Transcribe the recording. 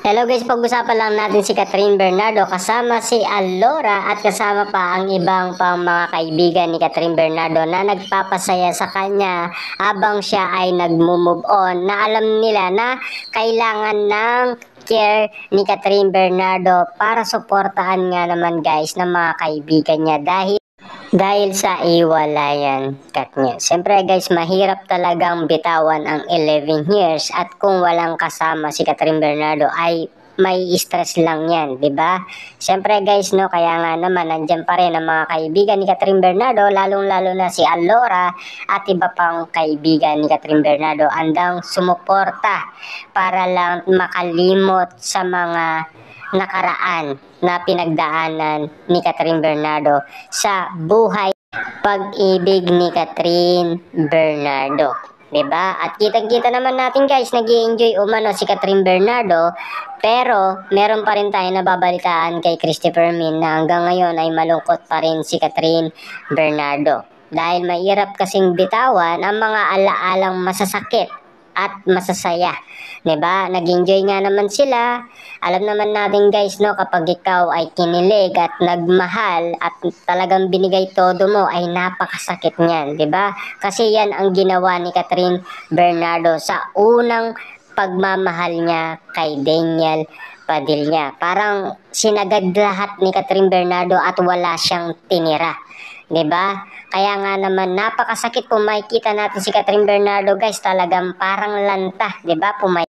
Hello guys, pag-usapan lang natin si Catherine Bernardo. Kasama si Alora at kasama pa ang ibang pang mga kaibigan ni Catherine Bernardo na nagpapasaya sa kanya habang siya ay nag-move on. Na alam nila na kailangan ng care ni Catherine Bernardo para suportahan nga naman guys ng mga kaibigan niya. Dahil dahil sa iwalayan kat niya. Siyempre guys, mahirap talagang bitawan ang 11 years at kung walang kasama si Catherine Bernardo ay may stress lang yan, di ba? Siyempre guys, no, kaya nga naman nandyan pa rin ang mga kaibigan ni Catherine Bernardo, lalong-lalo na si Alora at iba pang kaibigan ni Catherine Bernardo andang sumuporta para lang makalimot sa mga nakaraan na pinagdaanan ni Catherine Bernardo sa buhay pag-ibig ni Catherine Bernardo. 'Di ba? At kitang-kita naman natin guys, nag enjoy umano si Catherine Bernardo, pero meron pa rin tayo nababalitaan kay Christopher Min na hanggang ngayon ay malungkot pa rin si Catherine Bernardo. Dahil mahirap kasing bitawan ang mga alaalang masasakit at masasaya. ba? Nag-enjoy nga naman sila. Alam naman natin guys, no, kapag ikaw ay kinilig at nagmahal at talagang binigay todo mo ay napakasakit niyan, ba? Kasi 'yan ang ginawa ni Catherine Bernardo sa unang pagmamahal niya kay Daniel Padilla. Parang sinagad lahat ni Catherine Bernardo at wala siyang tinira. 'Di ba? Kaya nga naman napakasakit kung makikita natin si Catherine Bernardo guys, talagang parang lanta, 'di ba? Pumay